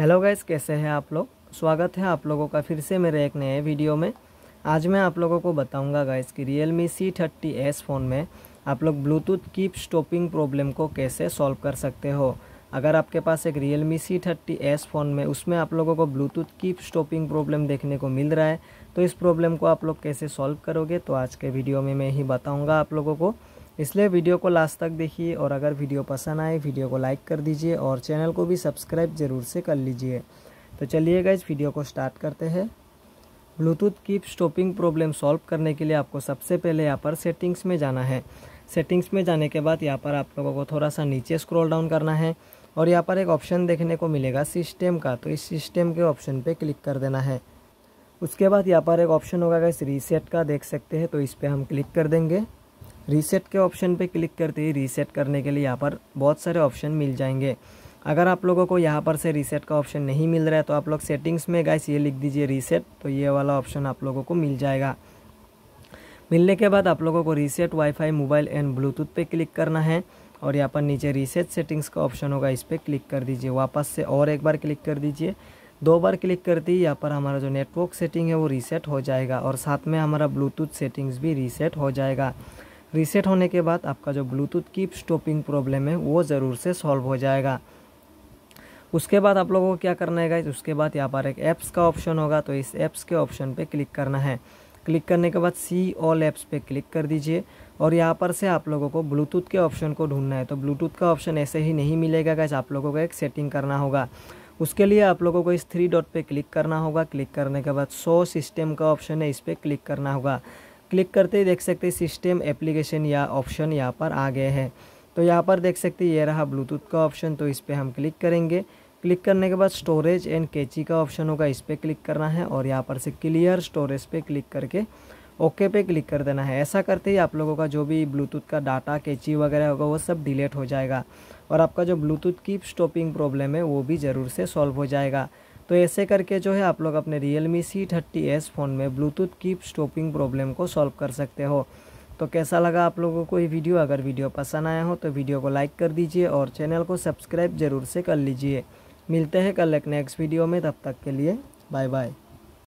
Hello guys, कैसे हैं आप लोग? स्वागत है आप लोगों का फिर से मेरे एक नए वीडियो में। आज मैं आप लोगों को बताऊँगा गाइस कि Realme C thirty S phone में आप लोग ब्लूटूथ कीप स्टॉपिंग प्रॉब्लम को कैसे सॉल्व कर सकते हो। अगर आपके पास एक Realme C thirty S phone में उसमें आप लोगों को ब्लूटूथ कीप स्टॉपिंग प्रॉब्लम देखने को मिल रहा है तो इस प्रॉब्लम को आप लोग कैसे सॉल्व करोगे तो आज के वीडियो में मैं ही बताऊँगा आप लोगों को। इसलिए वीडियो को लास्ट तक देखिए और अगर वीडियो पसंद आए, वीडियो को लाइक कर दीजिए और चैनल को भी सब्सक्राइब ज़रूर से कर लीजिए। तो चलिएगा इस वीडियो को स्टार्ट करते हैं। Bluetooth keep stopping problem solve करने के लिए आपको सबसे पहले यहाँ पर सेटिंग्स में जाना है। सेटिंग्स में जाने के बाद यहाँ पर आप लोगों को थोड़ा सा नीचे स्क्रॉल डाउन करना है और यहाँ पर एक ऑप्शन देखने को मिलेगा सिस्टम का। तो इस सिस्टम के ऑप्शन पे क्लिक कर देना है। उसके बाद यहाँ पर एक ऑप्शन होगा इस रीसेट का, देख सकते हैं तो इस पर हम क्लिक कर देंगे। रीसेट के ऑप्शन पे क्लिक करते ही रीसेट करने के लिए यहाँ पर बहुत सारे ऑप्शन मिल जाएँगे। अगर आप लोगों को यहाँ पर से रीसेट का ऑप्शन नहीं मिल रहा है तो आप लोग सेटिंग्स में गाइस ये लिख दीजिए रीसेट तो ये वाला ऑप्शन आप लोगों को मिल जाएगा। मिलने के बाद आप लोगों को reset WiFi mobile and Bluetooth पे क्लिक करना है और यहाँ पर नीचे रीसेट सेटिंग्स का ऑप्शन होगा, इस पर क्लिक कर दीजिए। वापस से और एक बार क्लिक कर दीजिए। दो बार क्लिक करते ही यहाँ पर हमारा जो नेटवर्क सेटिंग है वो रीसेट हो जाएगा और साथ में हमारा ब्लूटूथ सेटिंग्स भी रीसेट हो जाएगा। रीसेट होने के बाद आपका जो ब्लूटूथ कीप स्टॉपिंग प्रॉब्लम है, वो ज़रूर से सॉल्व हो जाएगा। उसके बाद आप लोगों को क्या करना है गाइज़ उसके बाद यहाँ पर एक ऐप्स का ऑप्शन होगा तो इस ऐप्स के ऑप्शन पे क्लिक करना है। क्लिक करने के बाद सी ऑल ऐप्स पे क्लिक कर दीजिए। और यहाँ पर से आप लोगों को ब्लूटूथ के ऑप्शन को ढूंढना है तो ब्लूटूथ का ऑप्शन ऐसे ही नहीं मिलेगा गाइज़ आप लोगों को एक सेटिंग करना होगा। उसके लिए आप लोगों को इस थ्री डॉट पे क्लिक करना होगा। क्लिक करने के बाद सो सिस्टम का ऑप्शन है, इस पर क्लिक करना होगा। क्लिक करते ही देख सकते सिस्टम, एप्लीकेशन या ऑप्शन यहाँ पर आ गए हैं। तो यहाँ पर देख सकते ये रहा ब्लूटूथ का ऑप्शन तो इस पर हम क्लिक करेंगे। क्लिक करने के बाद स्टोरेज एंड कैची का ऑप्शन होगा, इस पर क्लिक करना है और यहाँ पर से क्लियर स्टोरेज पे क्लिक करके ओके पे क्लिक कर देना है। ऐसा करते ही आप लोगों का जो भी ब्लूटूथ का डाटा, कैची वगैरह होगा, वो सब डिलीट हो जाएगा और आपका जो ब्लूटूथ की स्टॉपिंग प्रॉब्लम है, वो भी ज़रूर से सॉल्व हो जाएगा। तो ऐसे करके जो है आप लोग अपने Realme C thirty S phone में ब्लूटूथ की स्टॉपिंग प्रॉब्लम को सॉल्व कर सकते हो। तो कैसा लगा आप लोगों को ये वीडियो? अगर वीडियो पसंद आया हो तो वीडियो को लाइक कर दीजिए और चैनल को सब्सक्राइब ज़रूर से कर लीजिए। मिलते हैं कल एक नेक्स्ट वीडियो में, तब तक के लिए बाय बाय